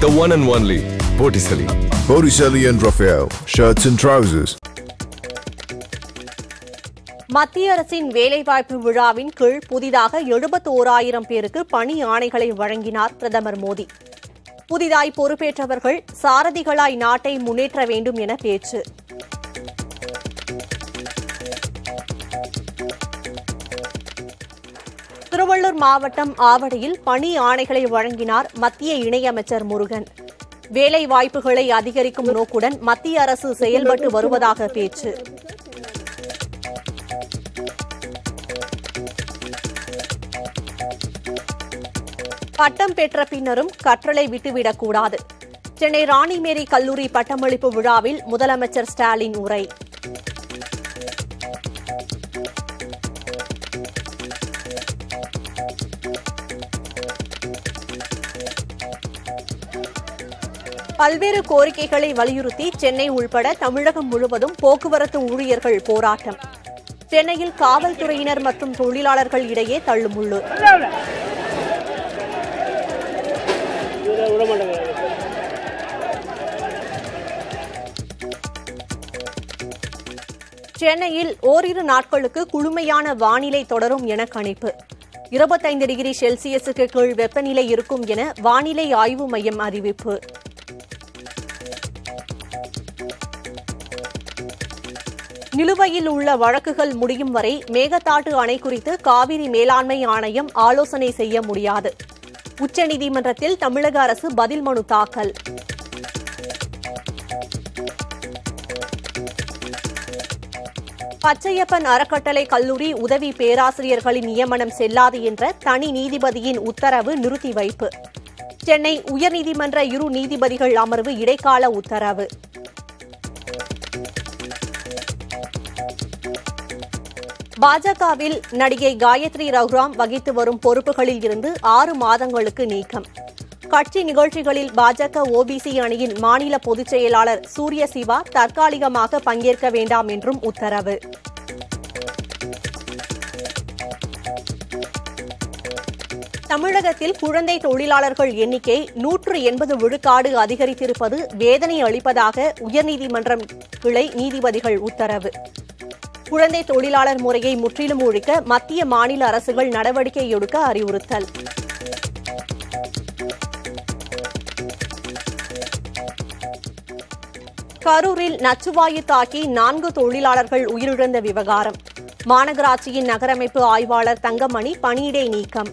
The one and only Botticelli. Botticelli and Raphael, shirts and trousers. மத்திய அரசின் வேலைவாய்ப்பு விழாவின் கீழ் புதிதாக எழுபத்தோராயிரம் பேருக்கு பணி ஆணைகளை வழங்கினார் பிரதமர் மோடி புதிதாய் பொறுப்பேற்றவர்கள் சாரதிகளாய் நாட்டை முன்னேற்ற வேண்டும் என பேச்சு மாவட்டம் ஆவடியில் பணி ஆணைகளை வழங்கினார் மத்திய இணையமைச்சர் முருகன். வேலை வாய்ப்புகளை அதிகரிக்கும் நோக்குடன் மத்திய அரசு செயல்பட்டு வருவதாக பேச்சு. பட்டம் பெற்ற பின்னரும் கற்றலை விட்டுவிடக்கூடாது சென்னை ராணிமேரி கல்லூரி பட்டமளிப்பு விழாவில் முதலமைச்சர் ஸ்டாலின் உரை. பல்வேறு கோரிக்கைகளை வலியுறுத்தி சென்னை உள்பட தமிழகம் முழுவதும் போக்குவரத்து ஊழியர்கள் போராட்டம். சென்னையில் காவல்துறையினர் மற்றும் தொழிலாளர்கள் இடையே தள்ளுமுள்ளு. சென்னையில் ஓரிரு நாட்களுக்கு குளுமையான வானிலை தொடரும் என கணிப்பு. இருபத்தைந்து டிகிரி செல்சியஸுக்கு கீழ் வெப்பநிலை இருக்கும் என வானிலை ஆய்வு மையம் அறிவிப்பு. நிலுவையில் உள்ள வழக்குகள் முடியும் வரை மேகதாட்டு அணை குறித்து காவிரி மேலாண்மை ஆணையம் ஆலோசனை செய்ய முடியாது. உச்சநீதிமன்றத்தில் தமிழக அரசு பதில் மனு தாக்கல். பச்சையப்பன் அறக்கட்டளை கல்லூரி உதவி பேராசிரியர்களின் நியமனம் செல்லாது என்ற தனி நீதிபதியின் உத்தரவு நிறுத்தி வைப்பு சென்னை உயர்நீதிமன்ற இரு நீதிபதிகள் அமர்வு இடைக்கால உத்தரவு. பாஜகவில் நடிகை காயத்ரி ரகுராம் வகித்து வரும் பொறுப்புகளில் இருந்து ஆறு மாதங்களுக்கு நீக்கம். கட்சி நிகழ்ச்சிகளில் பாஜக ஓபிசி அணியின் மாநில பொதுச் செயலாளர் சூரிய சிவா தற்காலிகமாக பங்கேற்க வேண்டாம் என்றும் உத்தரவு. தமிழகத்தில் குழந்தை தொழிலாளர்கள் எண்ணிக்கை நூற்று எண்பது விழுக்காடு அதிகரித்திருப்பது வேதனை அளிப்பதாக உயர்நீதிமன்றம் கிளை நீதிபதிகள் உத்தரவு. குழந்தை தொழிலாளர் முறையை முற்றிலும் ஒழிக்க மத்திய மாநில அரசுகள் நடவடிக்கை எடுக்க அறிவுறுத்தல். கரூரில் நச்சுவாயு தாக்கி நான்கு தொழிலாளர்கள் உயிரிழந்த விவகாரம். மாநகராட்சியின் நகரமைப்பு ஆய்வாளர் தங்கமணி பணியிடை நீக்கம்.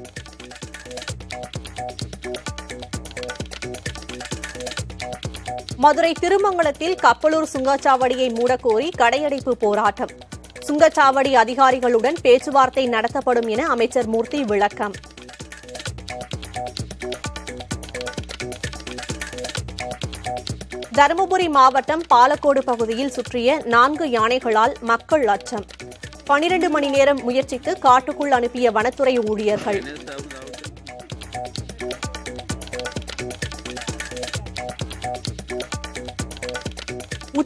மதுரை திருமங்கலத்தில் கப்பலூர் சுங்கச்சாவடியை மூடக்கோரி கடையடைப்பு போராட்டம். சுங்கச்சாவடி அதிகாரிகளுடன் பேச்சுவார்த்தை நடத்தப்படும் என அமைச்சர் மூர்த்தி விளக்கம். தருமபுரி மாவட்டம் பாலக்கோடு பகுதியில் சுற்றிய நான்கு யானைகளால் மக்கள் அச்சம். பனிரண்டு மணி நேரம் முயற்சித்து காட்டுக்குள் அனுப்பிய வனத்துறை ஊழியர்கள்.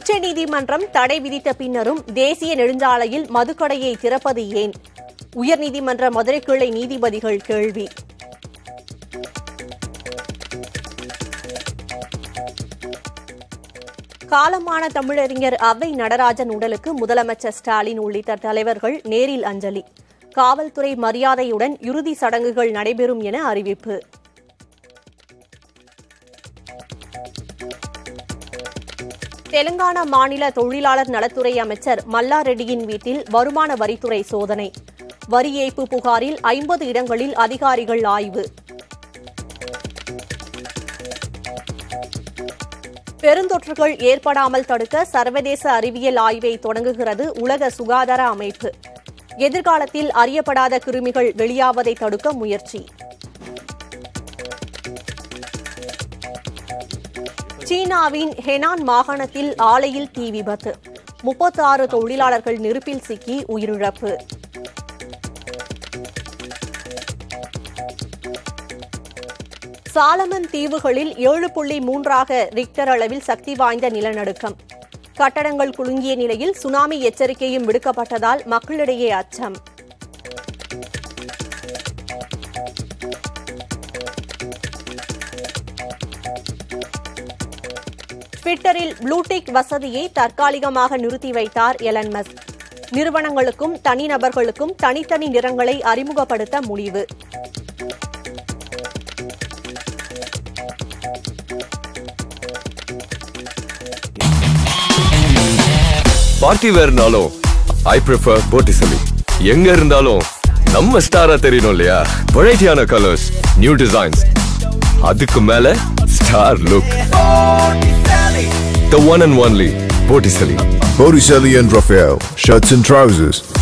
உச்சநீதிமன்றம் தடை விதித்த பின்னரும் தேசிய நெடுஞ்சாலையில் மதுக்கடையை திறப்பது ஏன்? உயர்நீதிமன்ற மதுரை கிளை நீதிபதிகள் கேள்வி. காலமான தமிழறிஞர் அவ்வை நடராஜன் உடலுக்கு முதலமைச்சர் ஸ்டாலின் உள்ளிட்ட தலைவர்கள் நேரில் அஞ்சலி. காவல்துறை மரியாதையுடன் இறுதி சடங்குகள் நடைபெறும் என அறிவிப்பு. தெலுங்கானா மாநில தொழிலாளர் நலத்துறை அமைச்சர் மல்லாரெட்டியின் வீட்டில் வருமான வரித்துறை சோதனை. வரி ஏய்ப்பு புகாரில் ஐம்பது இடங்களில் அதிகாரிகள் ஆய்வு. பெருந்தொற்றுகள் ஏற்படாமல் தடுக்க சர்வதேச அறிவியல் ஆய்வை தொடங்குகிறது உலக சுகாதார அமைப்பு. எதிர்காலத்தில் அறியப்படாத கிருமிகள் வெளியாவதை தடுக்க முயற்சி. சீனாவின் ஹெனான் மாகாணத்தில் ஆலையில் தீ விபத்து. முப்பத்தி ஆறு தொழிலாளர்கள் நெருப்பில் சிக்கி உயிரிழப்பு. சாலமன் தீவுகளில் ஏழு புள்ளி மூன்றாக ரிக்டர் அளவில் சக்தி வாய்ந்த நிலநடுக்கம். கட்டடங்கள் குலுங்கிய நிலையில் சுனாமி எச்சரிக்கையும் விடுக்கப்பட்டதால் மக்களிடையே அச்சம். ட்விட்டரில் ப்ளூடிக் வசதியை தற்காலிகமாக நிறுத்தி வைத்தார் எலன் மஸ்க். நிறுவனங்களுக்கும் தனிநபர்களுக்கும் தனித்தனி நிறங்களை அறிமுகப்படுத்த முடிவு. பார்ட்டி வேர்னாலும் ஐ ப்ரிஃபர் போட்டிசலி எங்க இருந்தாலும் நம்ம ஸ்டாரா தெரியணும் இல்லையா? வெரைட்டியான கலர்ஸ் நியூ டிசைன்ஸ் அதுக்கு மேல star look one and only Porticelli. Porticelli and Raphael, shirts and trousers.